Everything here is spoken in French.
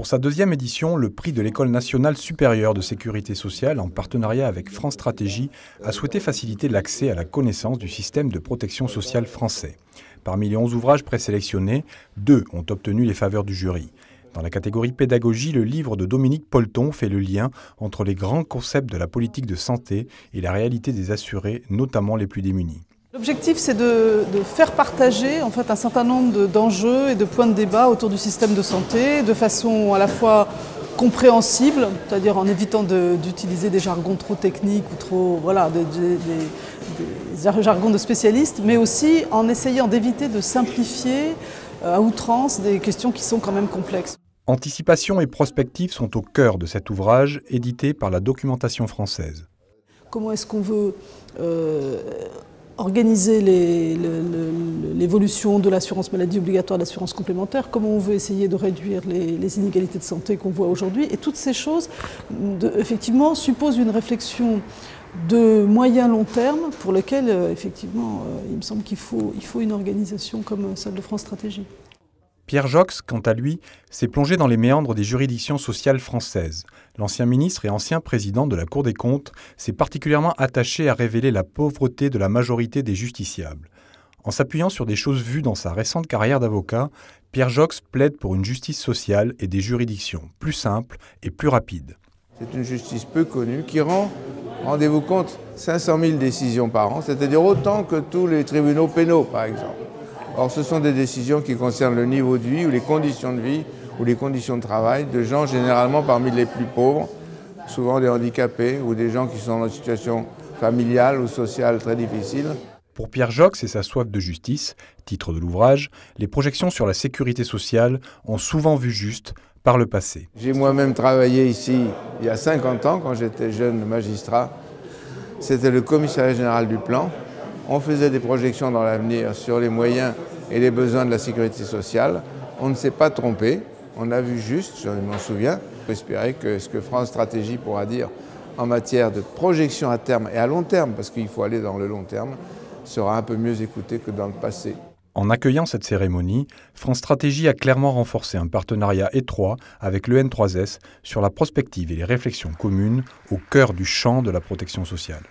Pour sa deuxième édition, le prix de l'École nationale supérieure de sécurité sociale, en partenariat avec France Stratégie, a souhaité faciliter l'accès à la connaissance du système de protection sociale français. Parmi les 11 ouvrages présélectionnés, deux ont obtenu les faveurs du jury. Dans la catégorie pédagogie, le livre de Dominique Polton fait le lien entre les grands concepts de la politique de santé et la réalité des assurés, notamment les plus démunis. L'objectif, c'est de, faire partager en fait, un certain nombre d'enjeux et de points de débat autour du système de santé de façon à la fois compréhensible, c'est-à-dire en évitant d'utiliser des jargons trop techniques ou trop voilà, des, jargons de spécialistes, mais aussi en essayant d'éviter de simplifier à outrance des questions qui sont quand même complexes. Anticipation et prospective sont au cœur de cet ouvrage édité par la documentation française. Comment est-ce qu'on veut euh, organiser l'évolution de l'assurance maladie obligatoire, de l'assurance complémentaire, comment on veut essayer de réduire les, inégalités de santé qu'on voit aujourd'hui? Et toutes ces choses, effectivement, supposent une réflexion de moyen long terme pour lequel, euh, effectivement, euh, il me semble qu'il faut, il faut une organisation comme celle de France Stratégie. Pierre Jox, quant à lui, s'est plongé dans les méandres des juridictions sociales françaises. L'ancien ministre et ancien président de la Cour des comptes s'est particulièrement attaché à révéler la pauvreté de la majorité des justiciables. En s'appuyant sur des choses vues dans sa récente carrière d'avocat, Pierre Jox plaide pour une justice sociale et des juridictions plus simples et plus rapides. C'est une justice peu connue qui rend, rendez-vous compte, 500 000 décisions par an, c'est-à-dire autant que tous les tribunaux pénaux, par exemple. Or, ce sont des décisions qui concernent le niveau de vie ou les conditions de vie ou les conditions de travail de gens généralement parmi les plus pauvres, souvent des handicapés ou des gens qui sont dans une situation familiale ou sociale très difficile. Pour Pierre Jox et sa soif de justice, titre de l'ouvrage, les projections sur la sécurité sociale ont souvent vu juste par le passé. J'ai moi-même travaillé ici il y a 50 ans quand j'étais jeune magistrat. C'était le commissariat général du plan on faisait des projections dans l'avenir sur les moyens et les besoins de la sécurité sociale. On ne s'est pas trompé. On a vu juste, je m'en souviens. Espérer que ce que France Stratégie pourra dire en matière de projection à terme et à long terme, parce qu'il faut aller dans le long terme, sera un peu mieux écouté que dans le passé. En accueillant cette cérémonie, France Stratégie a clairement renforcé un partenariat étroit avec le N3S sur la prospective et les réflexions communes au cœur du champ de la protection sociale.